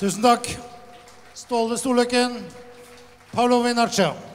Tusen takk. Ståle Storløkken, Paolo Vinaccio.